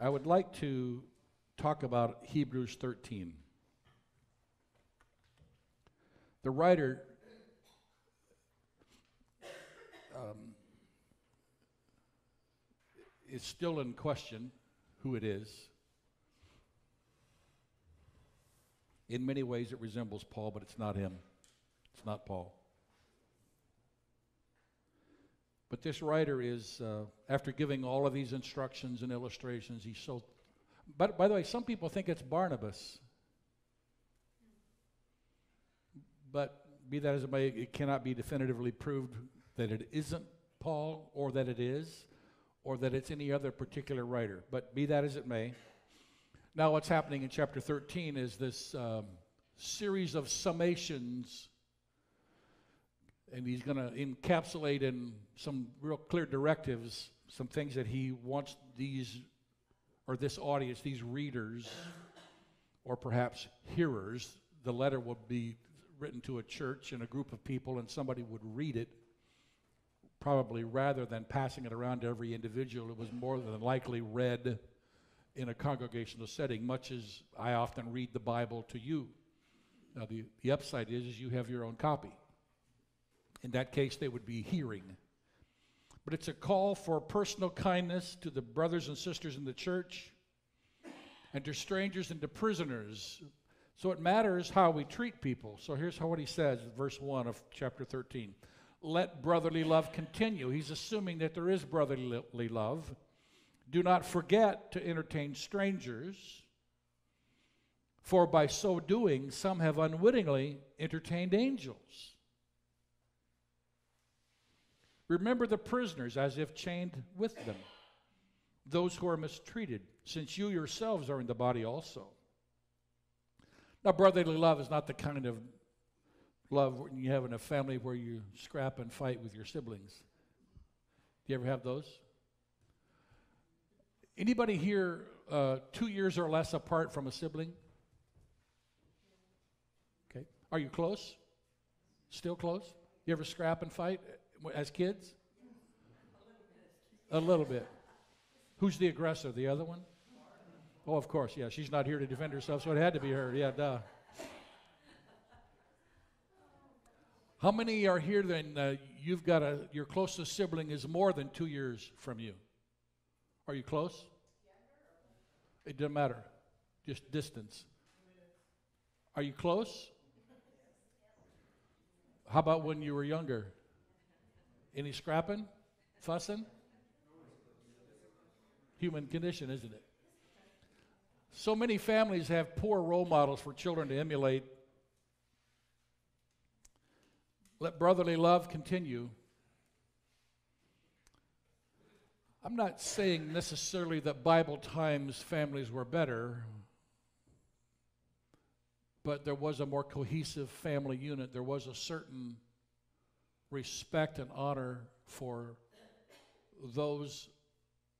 I would like to talk about Hebrews 13. The writer um, is still in question who it is. In many ways, it resembles Paul, but it's not him. It's not Paul. But this writer is, uh, after giving all of these instructions and illustrations, he's so. But by the way, some people think it's Barnabas. But be that as it may, it cannot be definitively proved that it isn't Paul, or that it is, or that it's any other particular writer. But be that as it may. Now, what's happening in chapter 13 is this um, series of summations and he's going to encapsulate in some real clear directives some things that he wants these or this audience these readers or perhaps hearers the letter would be written to a church and a group of people and somebody would read it probably rather than passing it around to every individual. It was more than likely read in a congregational setting much as i often read the bible to you. Now the, the upside is, is you have your own copy in that case, they would be hearing. But it's a call for personal kindness to the brothers and sisters in the church and to strangers and to prisoners. So it matters how we treat people. So here's how what he says, verse 1 of chapter 13. Let brotherly love continue. He's assuming that there is brotherly love. Do not forget to entertain strangers, for by so doing, some have unwittingly entertained angels. Remember the prisoners as if chained with them, those who are mistreated, since you yourselves are in the body also. Now, brotherly love is not the kind of love when you have in a family where you scrap and fight with your siblings. Do you ever have those? Anybody here uh, two years or less apart from a sibling? Okay. Are you close? Still close? You ever scrap and fight? As kids? A little bit. Who's the aggressor? The other one? Oh, of course, yeah. She's not here to defend herself, so it had to be her. Yeah, duh. How many are here then? Uh, you've got a your closest sibling is more than two years from you. Are you close? It doesn't matter, just distance. Are you close? How about when you were younger? Any scrapping? Fussing? Human condition, isn't it? So many families have poor role models for children to emulate. Let brotherly love continue. I'm not saying necessarily that Bible times families were better, but there was a more cohesive family unit. There was a certain respect and honor for those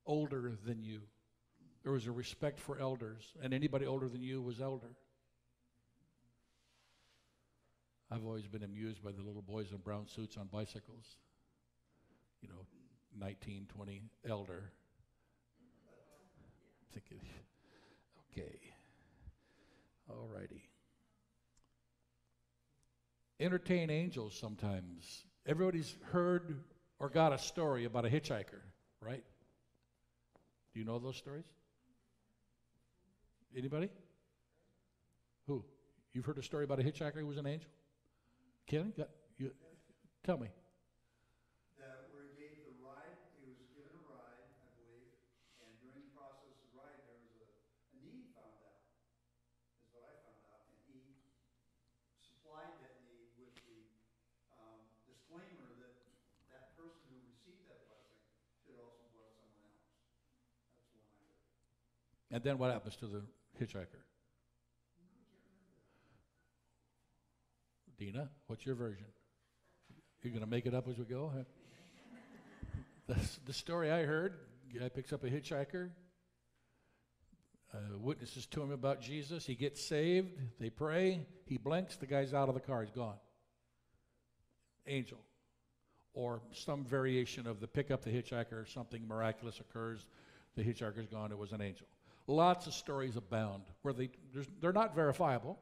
older than you. There was a respect for elders, and anybody older than you was elder. I've always been amused by the little boys in brown suits on bicycles. You know, 19, 20, elder. Okay, all righty. Entertain angels sometimes Everybody's heard or got a story about a hitchhiker, right? Do you know those stories? Anybody? Who? You've heard a story about a hitchhiker who was an angel? Ken, you, tell me. And then what happens to the hitchhiker? Dina, what's your version? You're going to make it up as we go? the, story I heard guy picks up a hitchhiker, uh, witnesses to him about Jesus. He gets saved. They pray. He blinks. The guy's out of the car. He's gone. Angel. Or some variation of the pick up the hitchhiker, something miraculous occurs the hitchhiker's gone, it was an angel. Lots of stories abound where they, they're not verifiable.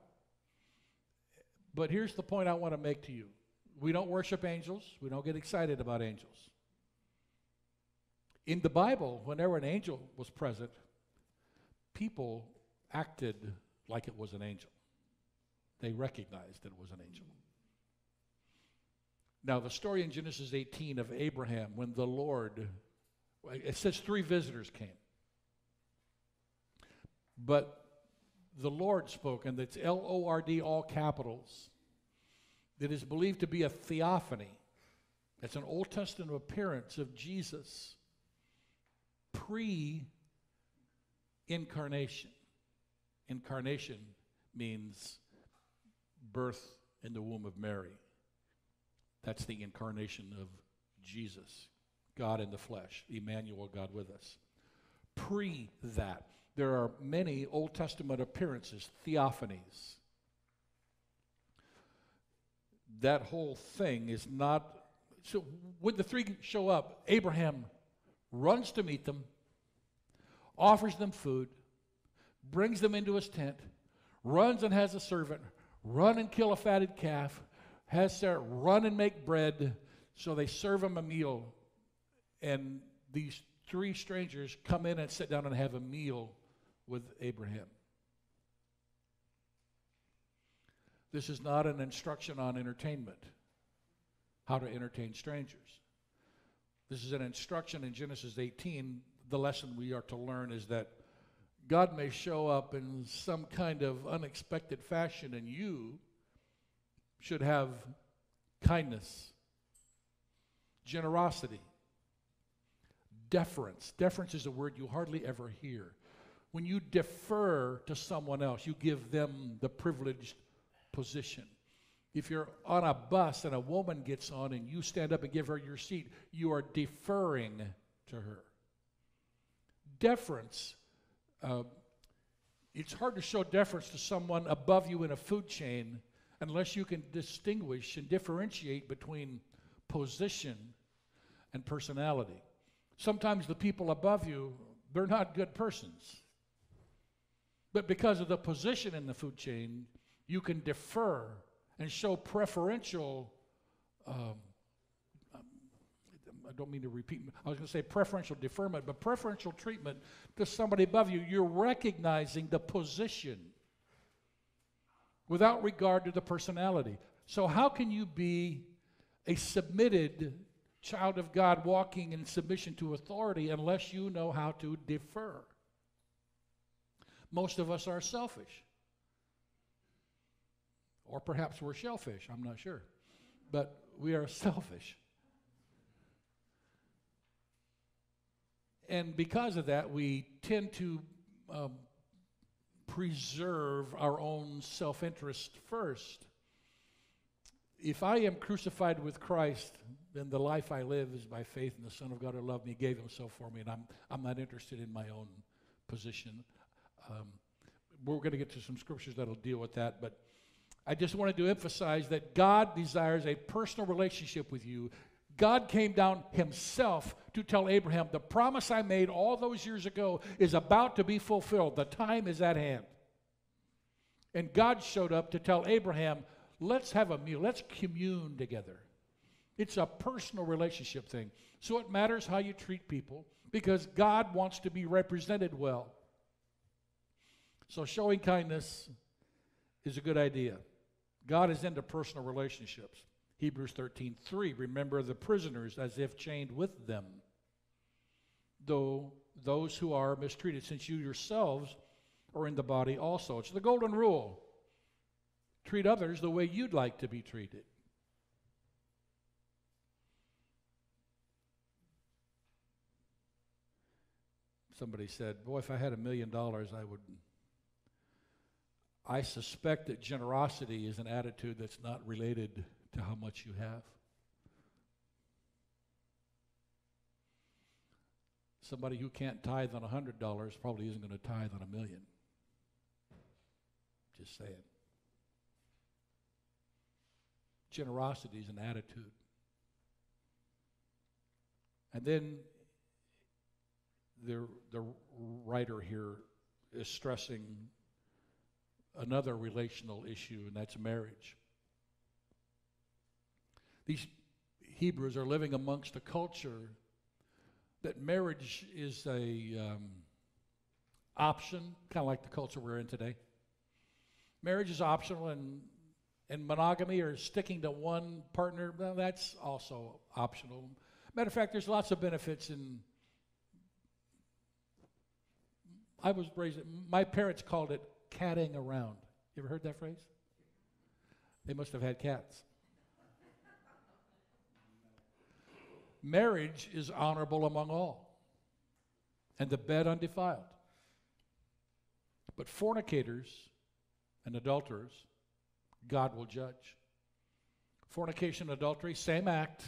But here's the point I want to make to you we don't worship angels, we don't get excited about angels. In the Bible, whenever an angel was present, people acted like it was an angel. They recognized that it was an angel. Now, the story in Genesis 18 of Abraham, when the Lord, it says three visitors came. But the Lord spoke, and it's L O R D, all capitals. That is believed to be a theophany. It's an Old Testament appearance of Jesus pre incarnation. Incarnation means birth in the womb of Mary. That's the incarnation of Jesus, God in the flesh, Emmanuel, God with us. Pre that, there are many Old Testament appearances, theophanies. That whole thing is not. So when the three show up, Abraham runs to meet them, offers them food, brings them into his tent, runs and has a servant run and kill a fatted calf, has Sarah run and make bread. So they serve him a meal, and these three strangers come in and sit down and have a meal with Abraham. This is not an instruction on entertainment, how to entertain strangers. This is an instruction in Genesis 18. The lesson we are to learn is that God may show up in some kind of unexpected fashion, and you should have kindness, generosity, deference. Deference is a word you hardly ever hear. When you defer to someone else, you give them the privileged position. If you're on a bus and a woman gets on and you stand up and give her your seat, you are deferring to her. Deference uh, it's hard to show deference to someone above you in a food chain unless you can distinguish and differentiate between position and personality. Sometimes the people above you, they're not good persons. But because of the position in the food chain, you can defer and show preferential um, I don't mean to repeat, I was going to say preferential deferment, but preferential treatment to somebody above you. You're recognizing the position without regard to the personality. So, how can you be a submitted child of God walking in submission to authority unless you know how to defer? Most of us are selfish. Or perhaps we're shellfish, I'm not sure. But we are selfish. And because of that, we tend to um, preserve our own self interest first. If I am crucified with Christ, then the life I live is by faith in the Son of God who loved me, gave himself for me, and I'm, I'm not interested in my own position. Um, we're going to get to some scriptures that'll deal with that, but I just wanted to emphasize that God desires a personal relationship with you. God came down himself to tell Abraham, The promise I made all those years ago is about to be fulfilled. The time is at hand. And God showed up to tell Abraham, Let's have a meal, let's commune together. It's a personal relationship thing. So it matters how you treat people because God wants to be represented well. So showing kindness is a good idea. God is into personal relationships. Hebrews 13, 3. Remember the prisoners as if chained with them, though those who are mistreated, since you yourselves are in the body also. It's the golden rule treat others the way you'd like to be treated. Somebody said, Boy, if I had a million dollars, I would. I suspect that generosity is an attitude that's not related to how much you have. Somebody who can't tithe on $100 probably isn't going to tithe on a million. Just saying. Generosity is an attitude. And then the, the writer here is stressing another relational issue, and that's marriage. These Hebrews are living amongst a culture that marriage is a um, option, kind of like the culture we're in today. Marriage is optional, and and monogamy or sticking to one partner, well, that's also optional. Matter of fact, there's lots of benefits in. I was raised, my parents called it catting around. You ever heard that phrase? They must have had cats. Marriage is honorable among all, and the bed undefiled. But fornicators and adulterers, God will judge. Fornication, adultery, same act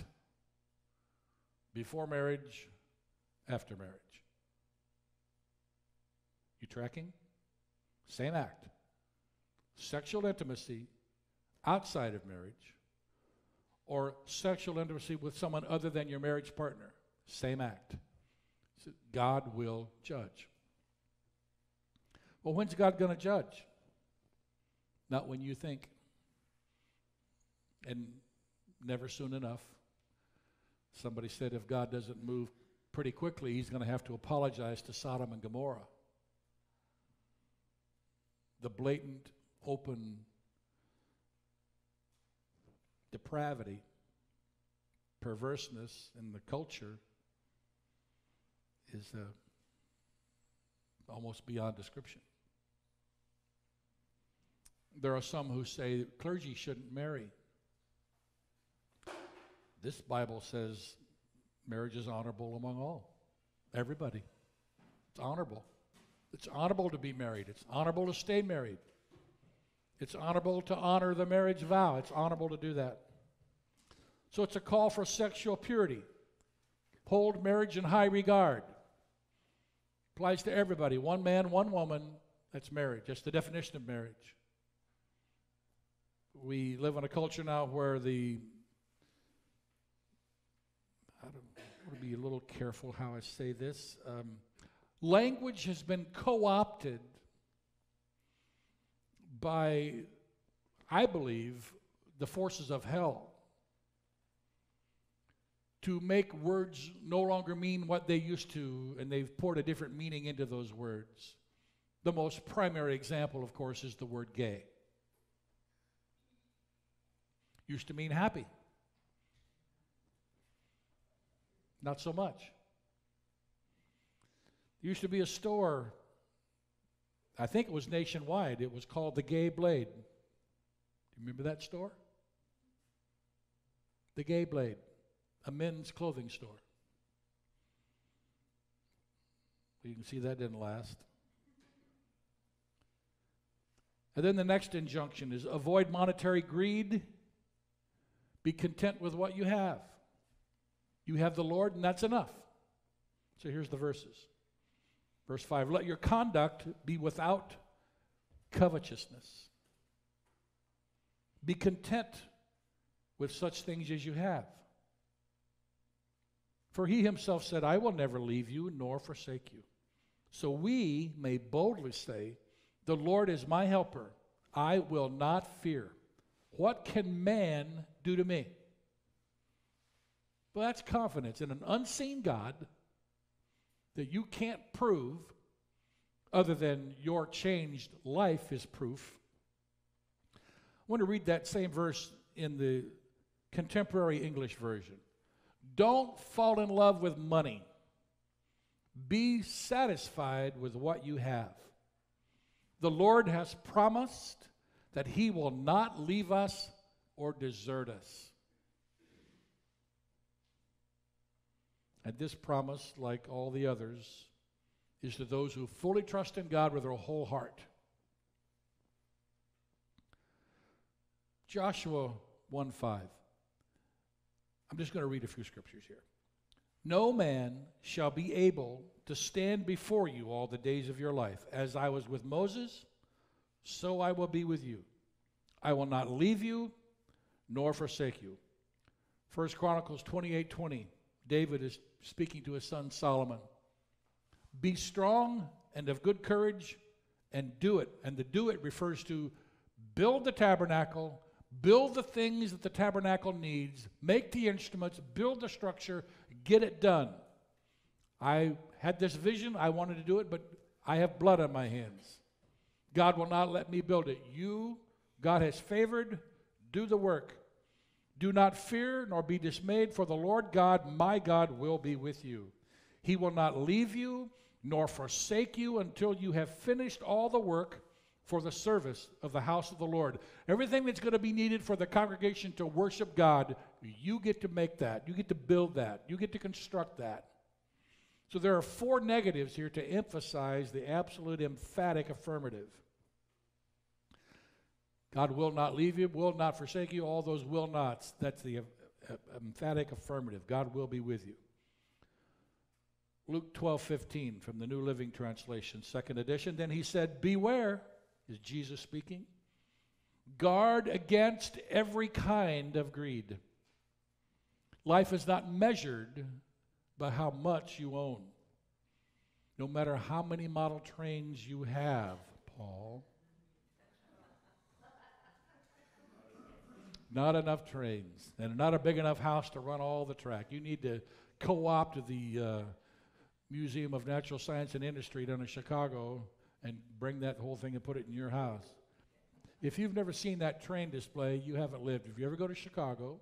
before marriage, after marriage. You tracking? Same act. Sexual intimacy outside of marriage or sexual intimacy with someone other than your marriage partner. Same act. So God will judge. Well, when's God going to judge? Not when you think, and never soon enough. Somebody said if God doesn't move pretty quickly, he's going to have to apologize to Sodom and Gomorrah. The blatant, open depravity, perverseness in the culture is uh, almost beyond description. There are some who say clergy shouldn't marry. This Bible says marriage is honorable among all, everybody. It's honorable. It's honorable to be married, it's honorable to stay married. It's honorable to honor the marriage vow. It's honorable to do that. So it's a call for sexual purity. Hold marriage in high regard. Applies to everybody. One man, one woman. That's marriage. That's the definition of marriage. We live in a culture now where the I don't want to be a little careful how I say this. Um, language has been co opted by, I believe, the forces of hell to make words no longer mean what they used to, and they've poured a different meaning into those words. The most primary example, of course, is the word gay. Used to mean happy. Not so much. There used to be a store I think it was nationwide. It was called the Gay Blade. Do you remember that store? The Gay Blade, a men's clothing store. You can see that didn't last. And then the next injunction is avoid monetary greed. Be content with what you have. You have the Lord, and that's enough. So here's the verses. Verse 5 Let your conduct be without covetousness. Be content with such things as you have. For he himself said, I will never leave you nor forsake you. So we may boldly say, The Lord is my helper. I will not fear. What can man do to me? Well, that's confidence in an unseen God that you can't prove other than your changed life is proof. I want to read that same verse in the contemporary English version. Don't fall in love with money. Be satisfied with what you have. The Lord has promised that He will not leave us or desert us. And this promise, like all the others, is to those who fully trust in God with their whole heart. Joshua 1 5. I'm just going to read a few scriptures here. No man shall be able to stand before you all the days of your life. As I was with Moses, so I will be with you. I will not leave you nor forsake you. First Chronicles 28 20. David is speaking to his son Solomon. Be strong and of good courage and do it. And the do it refers to build the tabernacle, build the things that the tabernacle needs, make the instruments, build the structure, get it done. I had this vision, I wanted to do it, but I have blood on my hands. God will not let me build it. You, God has favored, do the work. Do not fear nor be dismayed, for the Lord God, my God, will be with you. He will not leave you nor forsake you until you have finished all the work for the service of the house of the Lord. Everything that's going to be needed for the congregation to worship God, you get to make that. You get to build that. You get to construct that. So there are four negatives here to emphasize the absolute emphatic affirmative. God will not leave you, will not forsake you, all those will nots. That's the uh, emphatic affirmative. God will be with you. Luke 12, 15 from the New Living Translation, second edition. Then he said, Beware, is Jesus speaking. Guard against every kind of greed. Life is not measured by how much you own. No matter how many model trains you have, Paul. Not enough trains, and not a big enough house to run all the track. You need to co opt the uh, Museum of Natural Science and Industry down in Chicago and bring that whole thing and put it in your house. If you've never seen that train display, you haven't lived. If you ever go to Chicago,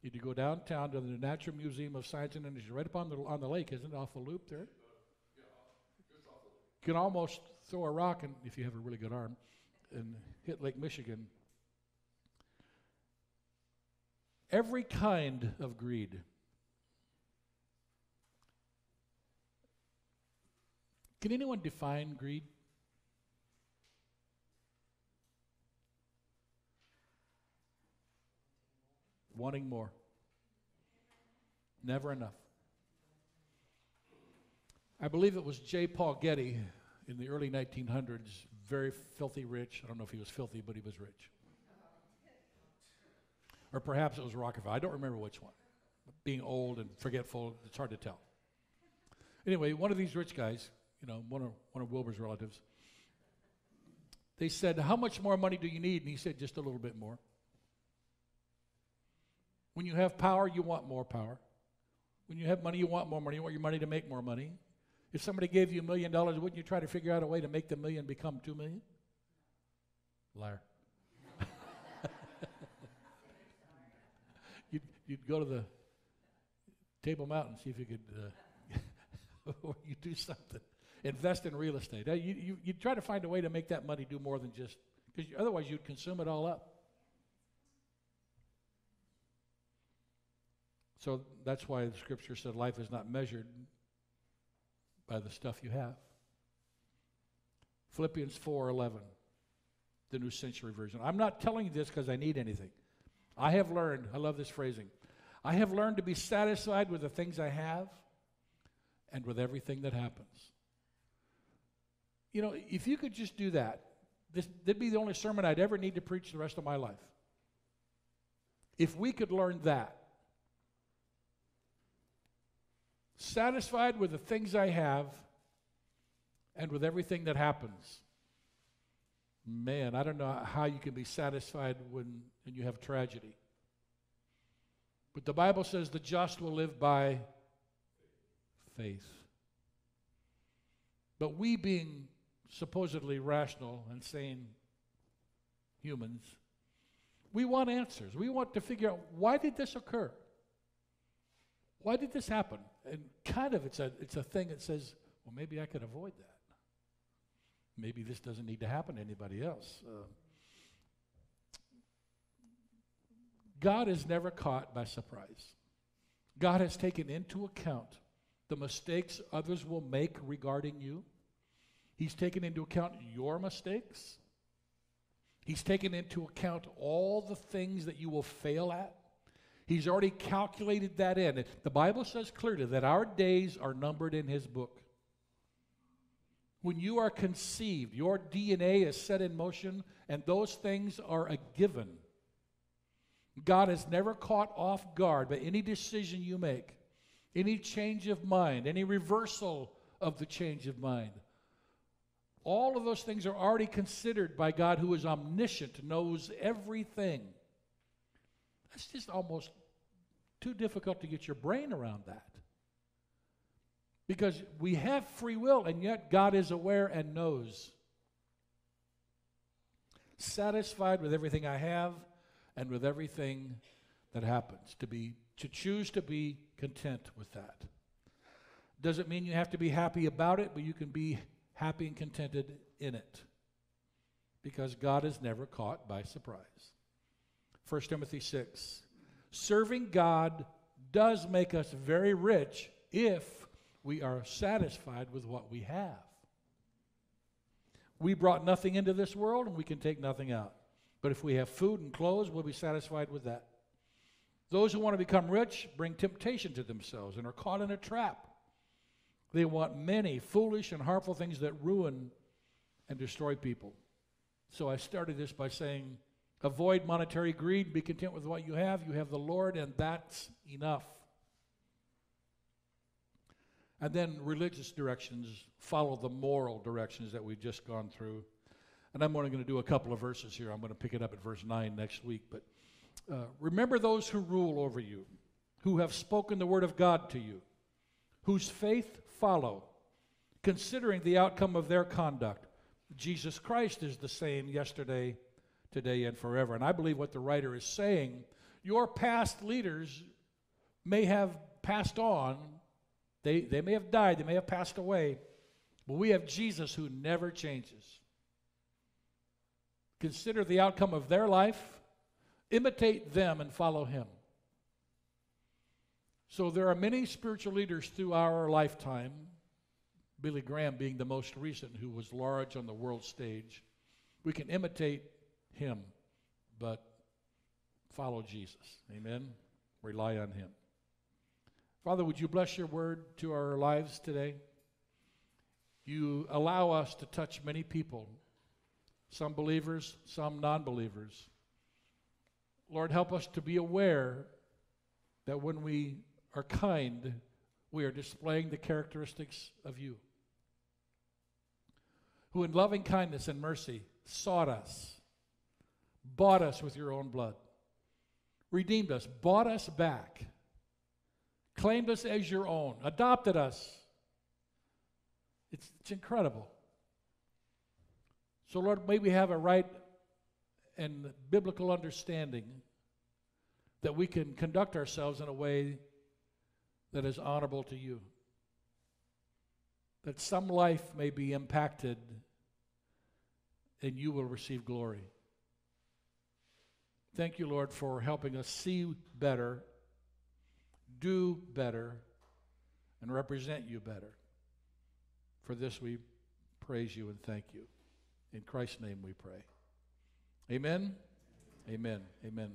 you need to go downtown to the Natural Museum of Science and Industry, right up on the, on the lake, isn't it, off the loop there? You can almost throw a rock, and if you have a really good arm, and hit Lake Michigan. Every kind of greed. Can anyone define greed? Wanting more. Never enough. I believe it was J. Paul Getty in the early 1900s, very filthy rich. I don't know if he was filthy, but he was rich. Or perhaps it was Rockefeller. I don't remember which one. Being old and forgetful, it's hard to tell. Anyway, one of these rich guys, you know, one of, one of Wilbur's relatives, they said, How much more money do you need? And he said, Just a little bit more. When you have power, you want more power. When you have money, you want more money. You want your money to make more money. If somebody gave you a million dollars, wouldn't you try to figure out a way to make the million become two million? Liar. You'd, go to the Table Mountain, see if you could, uh, or you do something. Invest in real estate. You, you, you'd try to find a way to make that money do more than just, because otherwise you'd consume it all up. So that's why the scripture said life is not measured by the stuff you have. Philippians 4:11, the New Century Version. I'm not telling you this because I need anything. I have learned, I love this phrasing. I have learned to be satisfied with the things I have and with everything that happens. You know, if you could just do that, this, would be the only sermon I'd ever need to preach the rest of my life. If we could learn that, satisfied with the things I have and with everything that happens. Man, I don't know how you can be satisfied when, when you have tragedy. But the Bible says the just will live by faith. But we, being supposedly rational and sane humans, we want answers. We want to figure out why did this occur? Why did this happen? And kind of it's a, it's a thing that says, well, maybe I could avoid that. Maybe this doesn't need to happen to anybody else. Uh, God is never caught by surprise. God has taken into account the mistakes others will make regarding you. He's taken into account your mistakes. He's taken into account all the things that you will fail at. He's already calculated that in. The Bible says clearly that our days are numbered in His book. When you are conceived, your DNA is set in motion, and those things are a given. God is never caught off guard by any decision you make, any change of mind, any reversal of the change of mind. All of those things are already considered by God, who is omniscient, knows everything. That's just almost too difficult to get your brain around that. Because we have free will, and yet God is aware and knows. Satisfied with everything I have and with everything that happens. To be to choose to be content with that. Doesn't mean you have to be happy about it, but you can be happy and contented in it. Because God is never caught by surprise. 1 Timothy 6. Serving God does make us very rich if we are satisfied with what we have. We brought nothing into this world and we can take nothing out. But if we have food and clothes, we'll be satisfied with that. Those who want to become rich bring temptation to themselves and are caught in a trap. They want many foolish and harmful things that ruin and destroy people. So I started this by saying, avoid monetary greed, be content with what you have. You have the Lord, and that's enough. And then religious directions follow the moral directions that we've just gone through. And I'm only going to do a couple of verses here. I'm going to pick it up at verse 9 next week. But uh, remember those who rule over you, who have spoken the word of God to you, whose faith follow, considering the outcome of their conduct. Jesus Christ is the same yesterday, today, and forever. And I believe what the writer is saying your past leaders may have passed on, they, they may have died, they may have passed away, but we have Jesus who never changes. Consider the outcome of their life, imitate them, and follow him. So there are many spiritual leaders through our lifetime, Billy Graham being the most recent, who was large on the world stage. We can imitate him, but follow Jesus. Amen. Rely on him. Father, would you bless your word to our lives today? You allow us to touch many people, some believers, some non believers. Lord, help us to be aware that when we are kind, we are displaying the characteristics of you, who in loving kindness and mercy sought us, bought us with your own blood, redeemed us, bought us back, claimed us as your own, adopted us. It's, it's incredible. So, Lord, may we have a right and biblical understanding that we can conduct ourselves in a way that is honorable to you. That some life may be impacted and you will receive glory. Thank you, Lord, for helping us see better, do better, and represent you better. For this we praise you and thank you. In Christ's name we pray. Amen. Amen. Amen.